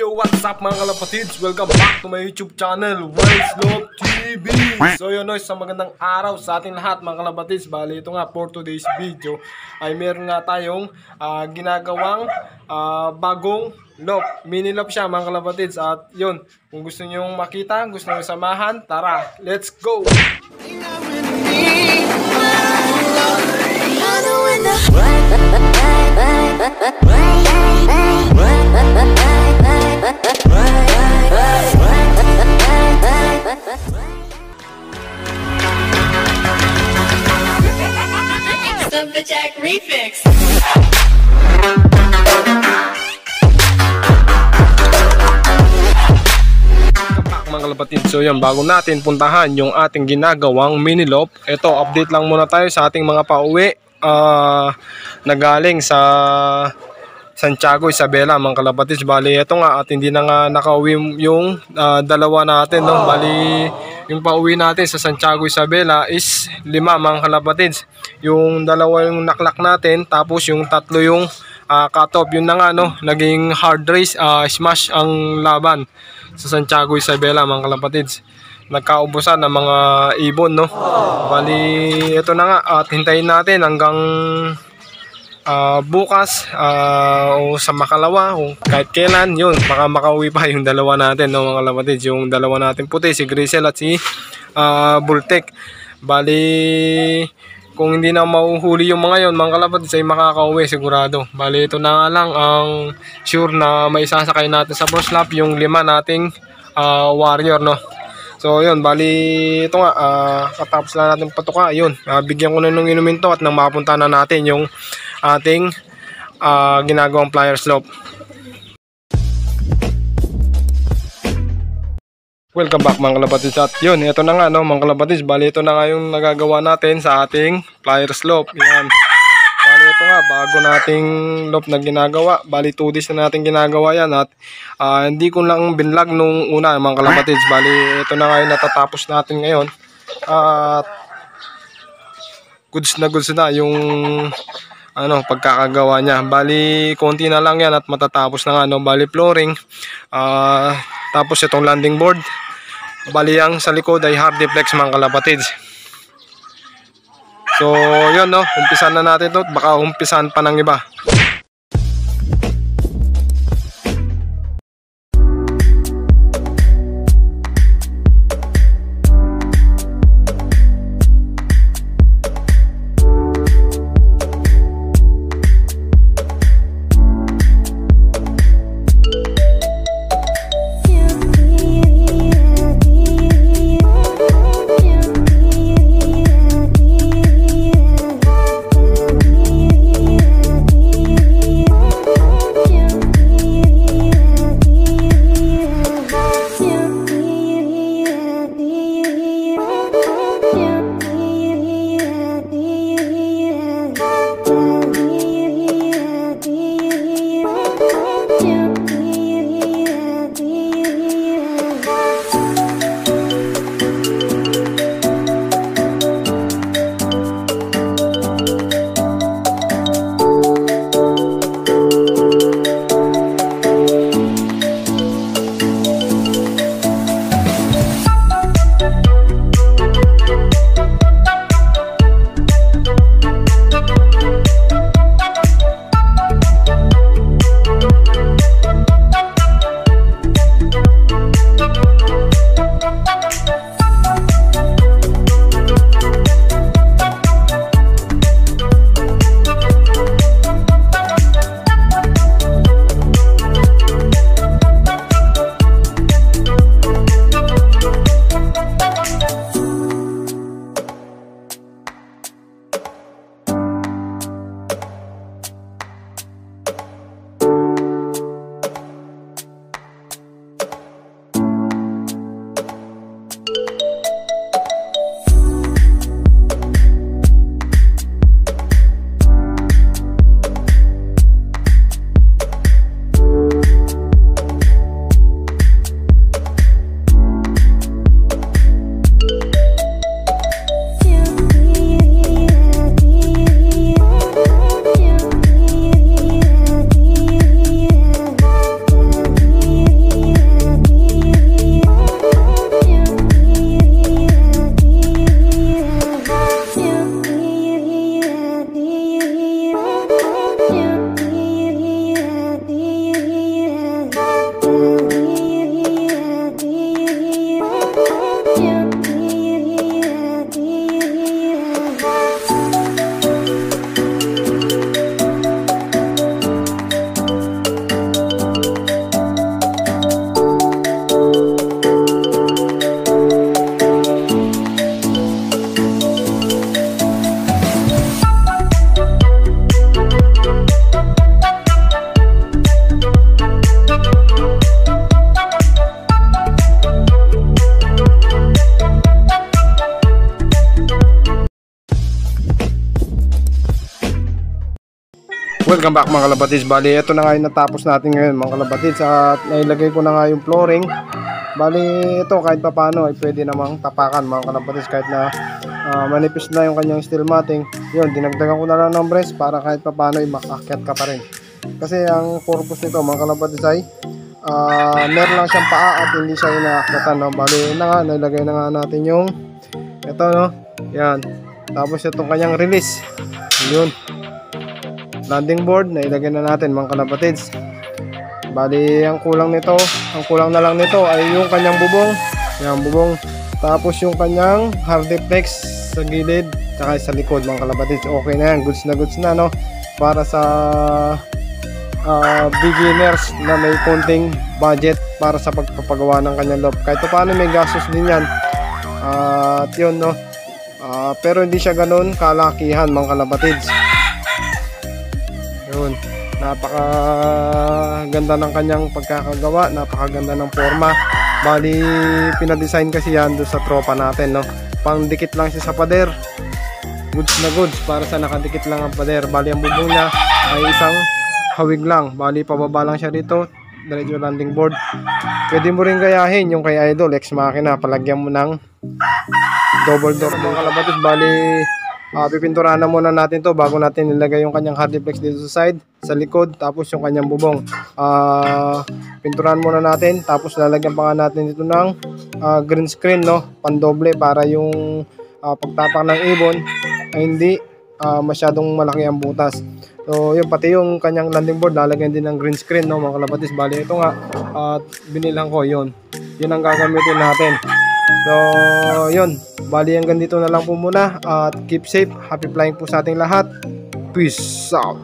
Yo, what's up mga kalapatids? Welcome back to my YouTube channel, Wise Love TV! So yun, no, isang magandang araw sa ating lahat mga kalapatids. Bali, ito nga, for today's video ay meron nga tayong ah, ginagawang ah, bagong loop. Mini loop siya mga kalapatids. At yun, kung gusto nyo makita, gusto nyo samahan, tara, let's go! Super mga kalapatid. So yun, bago natin puntahan yung ating ginagawang mini loop, ito, update lang muna tayo sa ating mga pauwi ah nagaling sa Santiago, Isabela, mga kalapatids. Bali, ito nga, at hindi na nga nakauwi yung ah, dalawa natin, no? Bali, yung pauwi natin sa Santiago, Isabela is lima, mga kalapatids. Yung dalawa yung naklak natin, tapos yung tatlo yung ah, cut-off. Yun na nga, no? Naging hard race, ah, smash ang laban sa Santiago, Isabela, mga kalapatids nagkaubusan ng mga ibon no. Bali ito na nga at hintayin natin hanggang ah, bukas ah, o sa makalawa o kahit kailan yun baka makauwi pa yung dalawa natin no mga kalapatids yung dalawa natin puti si Grisel at si ah, Bultek. Bali kung hindi na mahuhuli yung mga yon mga kalapatids ay makakauwi sigurado. Bali ito na lang ang sure na may sasakay natin sa first lap yung lima nating ah, warrior no. So yun, bali ito nga, ah, katapos na natin patuka, yun, ah, bigyan ko na nung inumin to at nang mapunta na natin yung ating ah, ginagawang flyer slope. Welcome back mga kalapatids at yun, ito na nga no mga kalapatids, bali ito na nga yung nagagawa natin sa ating flyer slope. Yan. Bali ito nga, bago nating loop na ginagawa. Bali 2 days na natin ginagawa yan at ah, hindi ko lang binlog nung una mga kalapatids. Bali ito na nga yung natatapos natin ngayon. At goods na goods na yung ano pagkakagawa niya. Bali konti na lang yan at matatapos na nga no. Bali flooring. ah tapos itong landing board. Bali ang sa likod ay hard deflex mga kalapatids. So, yun no, umpisan na natin to. Baka umpisan pa ng iba. Welcome back mga kalabatids. Bali, ito na nga yung natapos natin ngayon mga kalabatids. At nailagay ko na nga yung flooring. Bali, ito kahit pa paano ay pwede namang tapakan mga kalabatids. Kahit na ah, manipis na yung kanyang steel matting. Yun, dinagdagan ko na lang ng brace para kahit pa paano ay makakyat ka pa rin. Kasi ang purpose nito mga kalabatids ay ah, meron lang siyang paa at hindi siya inaakyatan. No? Bali, na nga, nailagay na nga natin yung ito no. Yan. Tapos itong kanyang release. Yun landing board na ilagay na natin mga kalapatids. Bali ang kulang nito ang kulang na lang nito ay yung kanyang bubong. Yung bubong. Tapos yung kanyang hardiplex sa gilid tsaka sa likod mga kalapatids. Okay na yan goods na goods na no? Para sa ah, beginners na may konting budget para sa pagpapagawa ng kanyang loft kahit pa paano may gastos din yan. At yun no? Ah, pero hindi siya ganun kalakihan mga kalapatids. Napaka ganda ng kanyang pagkakagawa, napakaganda ng forma. Bali, pinadesign kasi yan doon sa tropa natin, no. Pangdikit lang siya sa pader. Goods na goods para sa nakadikit lang ang pader. Bali, ang bubong niya ay isang hawig lang. Bali, pababa lang siya dito. Diretso landing board. Pwede mo rin gayahin yung kay Idol, ex makina. Palagyan mo ng double door mga kalabatis. Bali, Ah, pipinturahan na muna natin to bago natin nilagay yung kanyang hardiplex dito sa side, sa likod, tapos yung kanyang bubong. Ah, pinturahan muna natin, tapos lalagyan pa nga natin dito ng ah, green screen, no? Pandoble para yung ah, pagtapak ng ibon ay hindi ah, masyadong malaki ang butas. So, yun, pati yung kanyang landing board, lalagyan din ng green screen, no, mga kalabatis. Bali, ito nga, at binilang ko, yun. Yun ang gagamitin natin. So, yun. Bali, hanggang dito na lang po muna. At keep safe. Happy flying po sa ating lahat. Peace out.